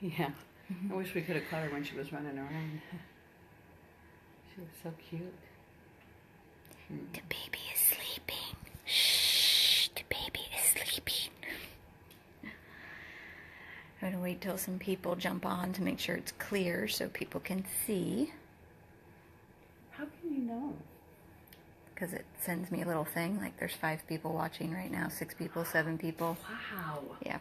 Yeah. Mm-hmm. I wish we could have caught her when she was running around. She was so cute. The hmm. baby is sleeping. Shh, the baby is sleeping. I'm gonna wait till some people jump on to make sure it's clear so people can see. How can you know? Because it sends me a little thing like there's five people watching right now, six people, seven people. Wow. Yeah,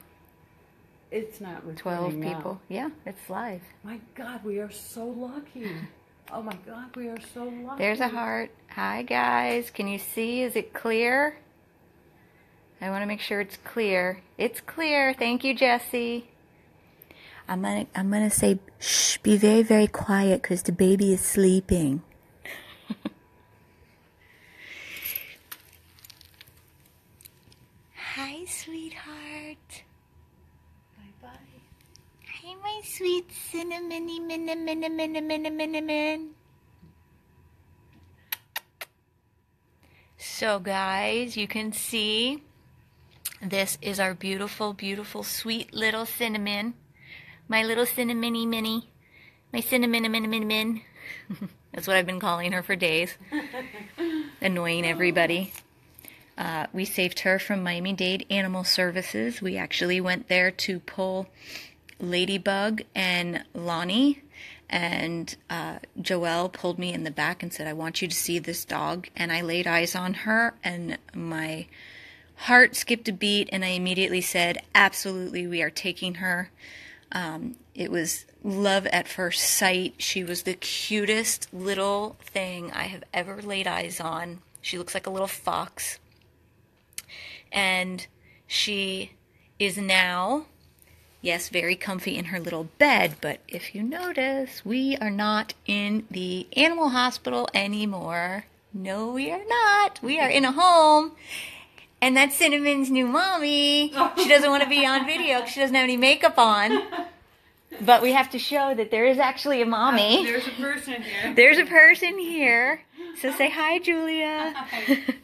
It's not recording 12 now. people. Yeah, it's live. My God, we are so lucky. Oh my God, we are so lucky. There's a heart. Hi, guys. Can you see? Is it clear? I want to make sure it's clear. It's clear. Thank you, Jesse. I'm gonna I'm gonna say shh. Be very very quiet because the baby is sleeping. Bye. Hi, my sweet cinnamony minna minna minna minna minna min. So, guys, you can see this is our beautiful, beautiful, sweet little cinnamon. My little cinnamony mini. My cinnamon min min. That's what I've been calling her for days. Annoying everybody. Uh, we saved her from Miami Dade Animal Services. We actually went there to pull Ladybug and Lonnie. And uh, Joelle pulled me in the back and said, I want you to see this dog. And I laid eyes on her, and my heart skipped a beat, and I immediately said, Absolutely, we are taking her. Um, it was love at first sight. She was the cutest little thing I have ever laid eyes on. She looks like a little fox. And she is now, yes, very comfy in her little bed. But if you notice, we are not in the animal hospital anymore. No, we are not. We are in a home. And that's Cinnamon's new mommy. She doesn't want to be on video 'cause she doesn't have any makeup on. But we have to show that there is actually a mommy. There's a person here. There's a person here. So say hi, Julia.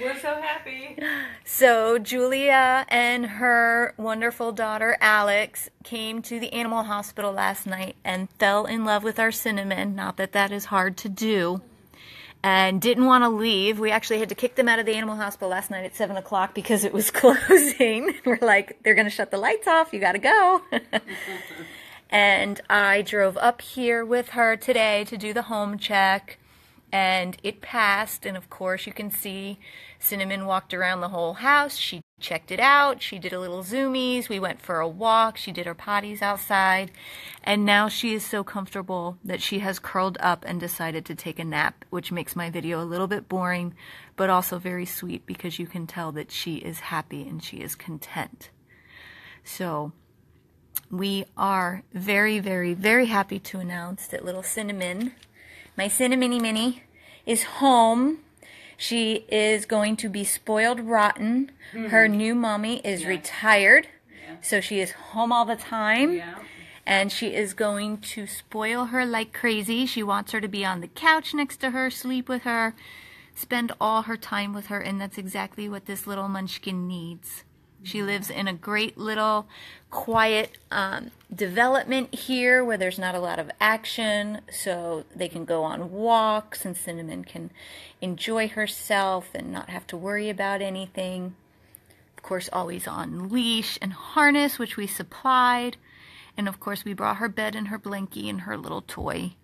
We're so happy. So Julia and her wonderful daughter Alex came to the animal hospital last night and fell in love with our cinnamon. Not that that is hard to do. And didn't want to leave. We actually had to kick them out of the animal hospital last night at seven o'clock because it was closing. We're like, they're going to shut the lights off. You got to go. and I drove up here with her today to do the home check and it passed and of course you can see cinnamon walked around the whole house. She checked it out. She did a little zoomies. We went for a walk. She did her potties outside. And now she is so comfortable that she has curled up and decided to take a nap which makes my video a little bit boring but also very sweet because you can tell that she is happy and she is content. So we are very very very happy to announce that little cinnamon my cinnamony mini is home. She is going to be spoiled rotten. Her mm-hmm. new mommy is retired, so she is home all the time. Yeah. And she is going to spoil her like crazy. She wants her to be on the couch next to her, sleep with her, spend all her time with her, and that's exactly what this little munchkin needs. She lives in a great little quiet um, development here where there's not a lot of action, so they can go on walks and Cinnamon can enjoy herself and not have to worry about anything. Of course, always on leash and harness, which we supplied. And of course, we brought her bed and her blankie and her little toy.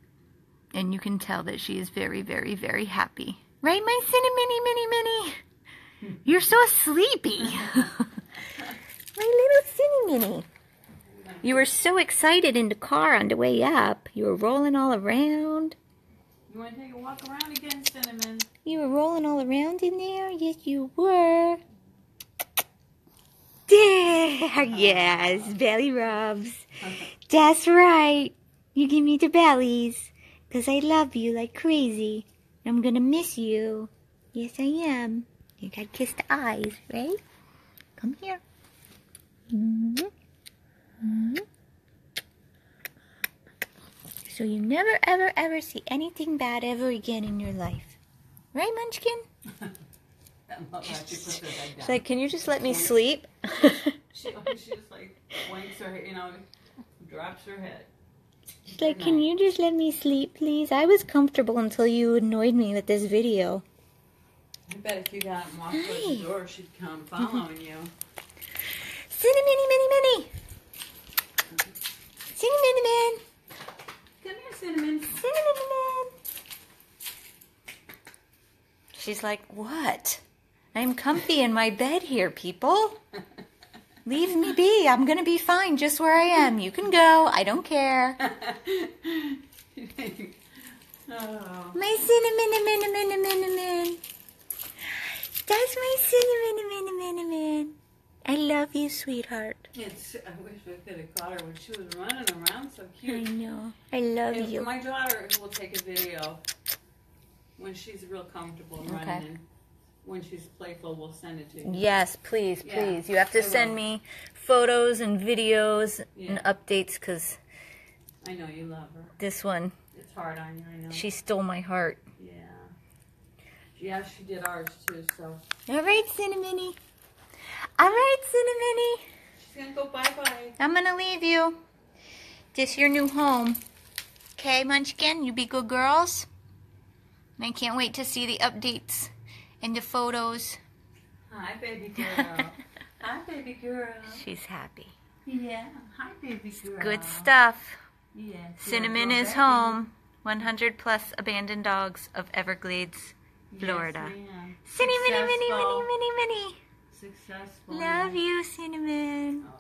And you can tell that she is very, very, very happy. Right, my cinnamony, mini, mini? You're so sleepy. my little cinnamony. You were so excited in the car on the way up. You were rolling all around. You want to take a walk around again, Cinnamon? You were rolling all around in there? Yes, you were. There, yes, belly rubs. That's right. You give me the bellies. Because I love you like crazy. I'm going to miss you. Yes, I am. You got to kiss the eyes, right? Come here. Mm-hmm. Mhm. Mhm. So you never, ever, ever see anything bad ever again in your life. Right, Munchkin? That love how she puts her head down. She's like, can you just let me sleep? she, she just like winks her, you know, drops her head. She's like, can you just let me sleep, please? I was comfortable until you annoyed me with this video. I bet if you got and walked towards the door, she'd come following you. Cinnamon, mini, mini. Cinnamon, man. Come here, Cinnamon. Cinnamon. She's like, what? I'm comfy in my bed here, people. Leave me be. I'm gonna be fine just where I am. You can go. I don't care. oh. My cinnamon, man, man, man. That's my cinnamon, man. I love you, sweetheart. It's, I wish we could have caught her when she was running around so cute. I know. I love If you. my daughter will take a video when she's real comfortable and running. When she's playful, we'll send it to you. Yes, please, Yeah, please. You have to I send will. me photos and videos and updates because I know you love her. this one, It's hard on you, I know. she stole my heart. yeah. Yeah, she did ours too, so All right, Cinnamony. All right, Cinnamony. she's gonna go bye bye. I'm gonna leave you. This your new home. Okay, Munchkin, you be good girls. And I can't wait to see the updates and the photos. Hi, baby girl. Hi, baby girl. She's happy. Yeah. Hi, baby girl. Good stuff. Yeah. Cinnamon is home. 100 plus abandoned dogs of Everglades, Florida. Yes. Cinnamon, mini, mini, Successful. mini, mini. Successful. Love you, Cinnamon. Oh,